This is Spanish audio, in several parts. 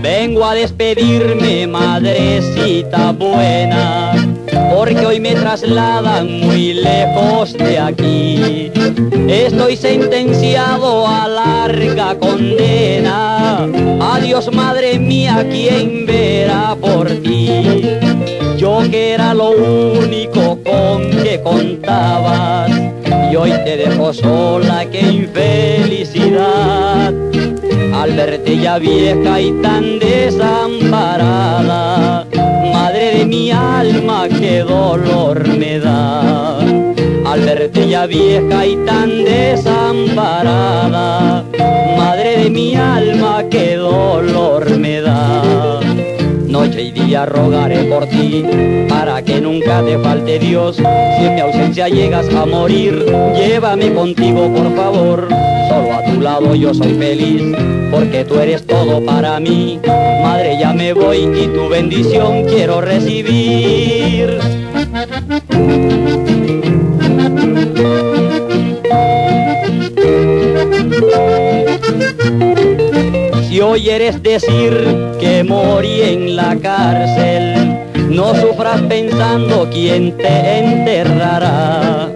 Vengo a despedirme, madrecita buena, porque hoy me trasladan muy lejos de aquí. Estoy sentenciado a larga condena. Adiós, madre mía, ¿quién verá por ti? Yo que era lo único que contabas, y hoy te dejo sola, qué infelicidad al ya vieja y tan desamparada. Madre de mi alma, qué dolor me da. Al vieja y tan desamparada. Madre de mi alma, qué dolor me da. Noche y día rogaré por ti, para que nunca te falte Dios. Si en mi ausencia llegas a morir, llévame contigo por favor. Solo a tu lado yo soy feliz, porque tú eres todo para mí. Madre, ya me voy y tu bendición quiero recibir. Oyes decir que morí en la cárcel, no sufras pensando quién te enterrará.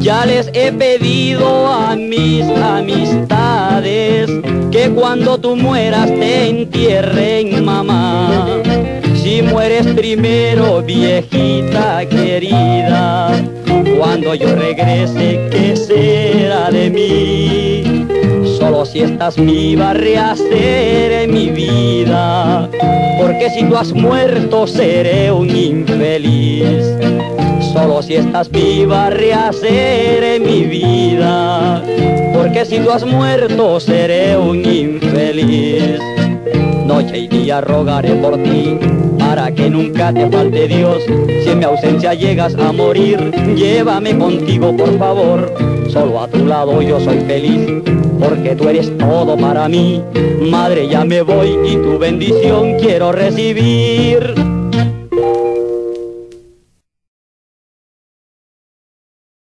Ya les he pedido a mis amistades que cuando tú mueras te entierren, mamá. Si mueres primero, viejita querida, cuando yo regrese, ¿qué será de mí? Solo si estás viva rehaceré mi vida, porque si tú has muerto seré un infeliz. Solo si estás viva rehaceré mi vida, porque si tú has muerto seré un infeliz. Noche y día rogaré por ti, para que nunca te falte Dios. Si en mi ausencia llegas a morir, llévame contigo por favor. Solo a tu lado yo soy feliz, porque tú eres todo para mí. Madre, ya me voy y tu bendición quiero recibir.